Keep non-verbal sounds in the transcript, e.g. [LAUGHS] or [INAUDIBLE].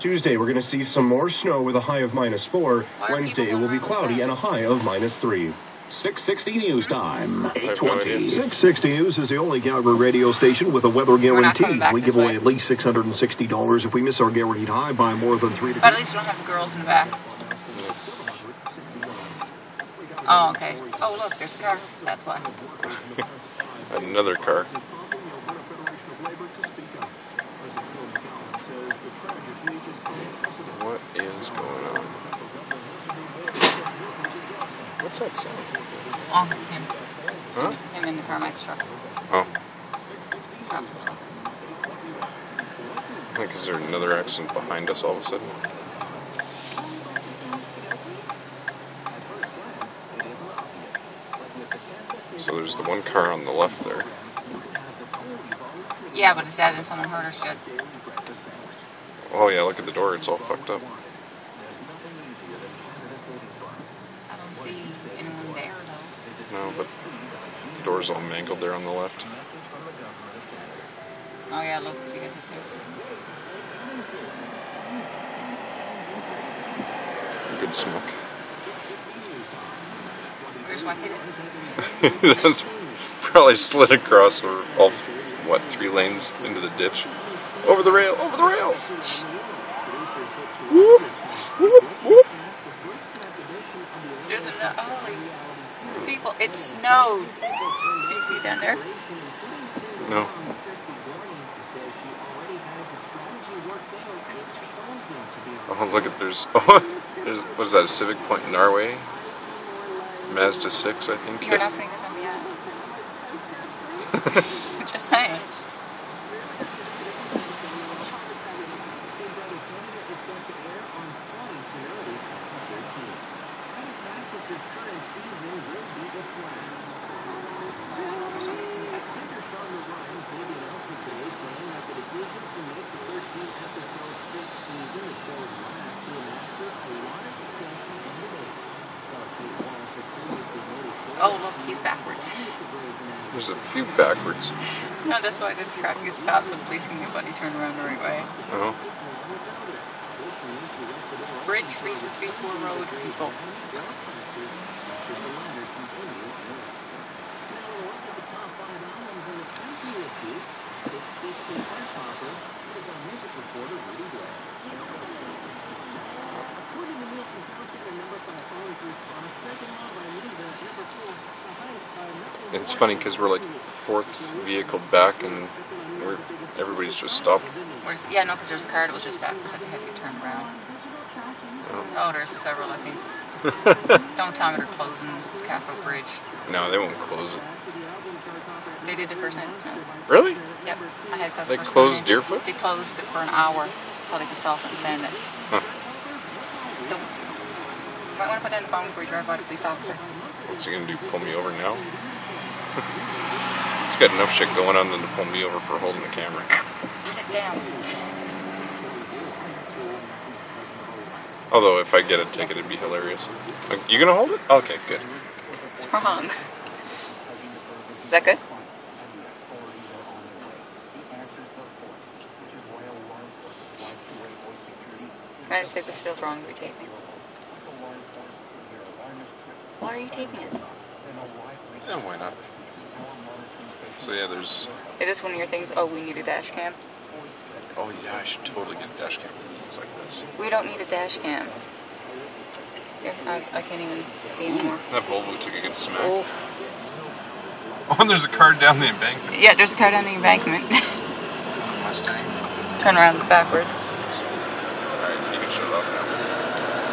Tuesday, we're going to see some more snow with a high of minus 4. Why Wednesday, it will be cloudy and a high of minus 3. 660 News Time, 820. 660 News is the only Calgary radio station with a weather guarantee. We give away way. at least $660 if we miss our guaranteed high by more than three But at degrees. least we don't have the girls in the back. Oh, okay. Oh, look, there's a car. That's why. [LAUGHS] Another car. What is going on? What's that sound? On him. Huh? Him in the Carmax truck. Oh, oh Happens. like is there another accident behind us all of a sudden? So there's the one car on the left there. Yeah, but is that in someone hurt or shit? Oh yeah, look at the door, it's all fucked up. I don't see anyone there But the door's all mangled there on the left. Oh yeah, look, you there. Good smoke. Where's my hit? [LAUGHS] That's probably slid across the, all what three lanes into the ditch. Over the rail, over the rail. Whoop, whoop, whoop. There's a holy oh, people. It snowed. Do you see down there? No, oh look at there's oh [LAUGHS] there's what is that a Civic Point in Norway? Mazda six, I think. You're not putting this on the ad. Just saying. Oh, look, he's backwards. [LAUGHS] There's a few backwards. no, that's why this traffic is stopped so the police can get buddy turn around the right way. Oh, Bridge freezes before road, people. It's funny because we're like fourth vehicle back and we're everybody's just stopped. Where's, yeah, no, because there's a car that was just backwards. I think have you turn around. Oh. oh, there's several, I think. [LAUGHS] Don't tell me they're closing Calf Robe Bridge. No, they won't close it. They did the first night of snow. Really? Yep, I had customers. come closed. Deerfoot? They closed it for an hour until they it and sand it. Huh. Don't, you might want to put that in the phone before you drive by the police officer. What's he gonna do? Pull me over now? He's got enough shit going on than to pull me over for holding the camera. It down. Although if I get a ticket, it'd be hilarious. Like, You gonna hold it? Okay, good. What's wrong? Is that good? Can I just say this feels wrong to be taping? Why are you taping it? Yeah, why not? So yeah, there's. Is this one of your things? Oh, we need a dash cam. Oh yeah, I should totally get a dash cam for things like this. We don't need a dash cam. Here, I, I can't even see anymore. That Volvo took a good smack. Oh, [LAUGHS] Oh, and there's a car down the embankment. yeah, there's a car down the embankment. Mustang. [LAUGHS] Turn around backwards.